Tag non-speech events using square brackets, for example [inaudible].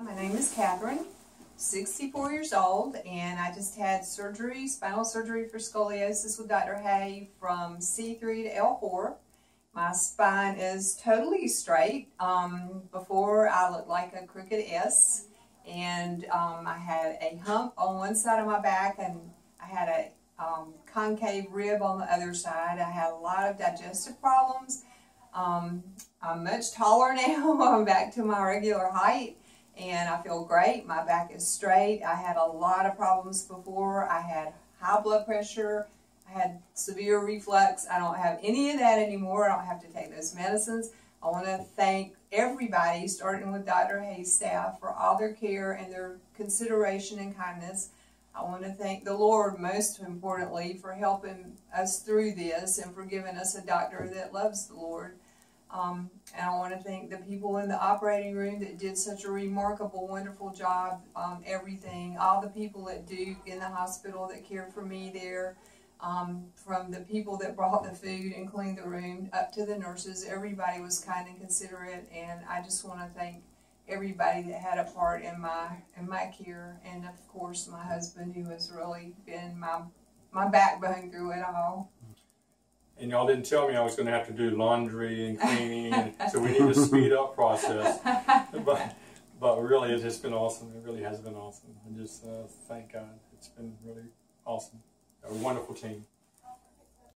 My name is Katherine, 64 years old, and I just had surgery, spinal surgery for scoliosis with Dr. Hey from C3 to L4. My spine is totally straight. Um, before I looked like a crooked S, and um, I had a hump on one side of my back, and I had a um, concave rib on the other side. I had a lot of digestive problems. Um, I'm much taller [laughs] now. I'm back to my regular height and I feel great. My back is straight. I had a lot of problems before. I had high blood pressure. I had severe reflux. I don't have any of that anymore. I don't have to take those medicines. I want to thank everybody, starting with Dr. Hey's staff, for all their care and their consideration and kindness. I want to thank the Lord, most importantly, for helping us through this and for giving us a doctor that loves the Lord. Um, and I want to thank the people in the operating room that did such a remarkable, wonderful job. Um, everything, all the people at Duke in the hospital that cared for me there, um, from the people that brought the food and cleaned the room up to the nurses. Everybody was kind and considerate, and I just want to thank everybody that had a part in my in my care, and of course my husband, who has really been my my backbone through it all and y'all didn't tell me I was going to have to do laundry and cleaning, and so we need to speed up process. [laughs] But but really, it's just been awesome. It really has been awesome. I just uh, thank God. It's been really awesome. A wonderful team.